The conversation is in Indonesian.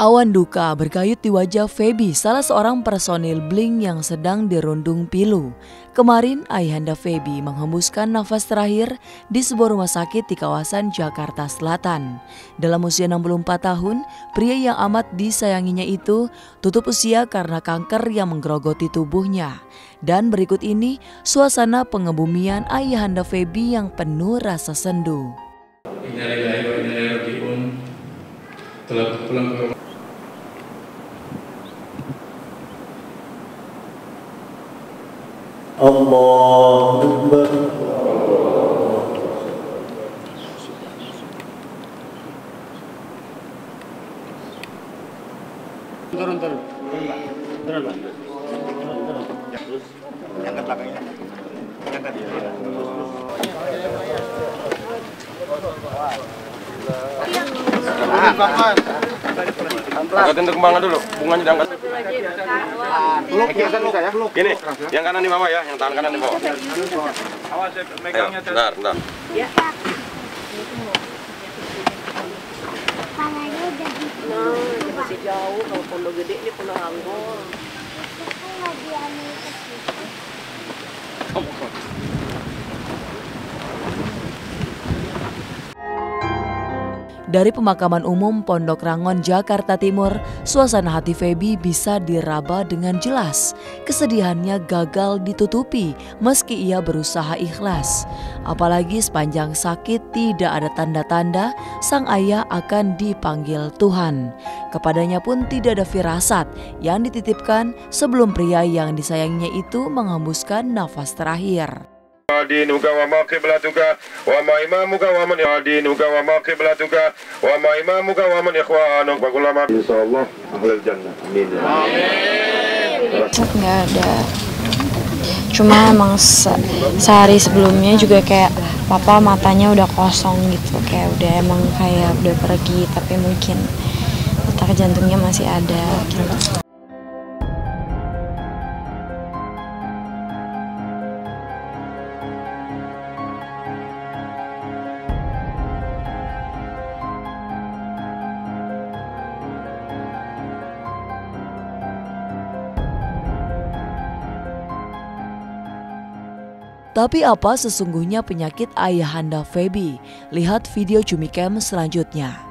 Awan duka berkayut di wajah Feby, salah seorang personil Blink yang sedang dirundung pilu. Kemarin, ayahanda Feby menghembuskan nafas terakhir di sebuah rumah sakit di kawasan Jakarta Selatan. Dalam usia 64 tahun, pria yang amat disayanginya itu tutup usia karena kanker yang menggerogoti tubuhnya. Dan berikut ini suasana pengebumian ayahanda Feby yang penuh rasa sendu. Telah pulang ke الله أكبر turun turun turun pak turun pak turun turun terus angkat belakangnya angkat ya Angkatin untuk kembangan dulu, bunganya diangkat. peluk ya peluk Gini, yang kanan di bawah ya, yang tangan kanan di bawah. Awas, megangnya bentar, bentar. Palanya udah di Nah, masih jauh kalau pondok gede ini pondok anggur. kan lagi anu kecil. Dari pemakaman umum Pondok Rangon, Jakarta Timur, suasana hati Feby bisa diraba dengan jelas. Kesedihannya gagal ditutupi meski ia berusaha ikhlas. Apalagi sepanjang sakit tidak ada tanda-tanda sang ayah akan dipanggil Tuhan. Kepadanya pun tidak ada firasat yang dititipkan sebelum pria yang disayanginya itu menghembuskan nafas terakhir. Ma imamuka wa man dinuka wa ma qiblatuka wa ma imamuka wa man ikhwanuk wa kullama insyaallah ahlul jannah. Amin. Cat nggak ada. Cuma emang se- sehari sebelumnya juga kayak papa matanya udah kosong gitu. Kayak udah emang kayak udah pergi tapi mungkin detak jantungnya masih ada gitu. Tapi apa sesungguhnya penyakit ayahanda Feby? Lihat video Jumicam selanjutnya.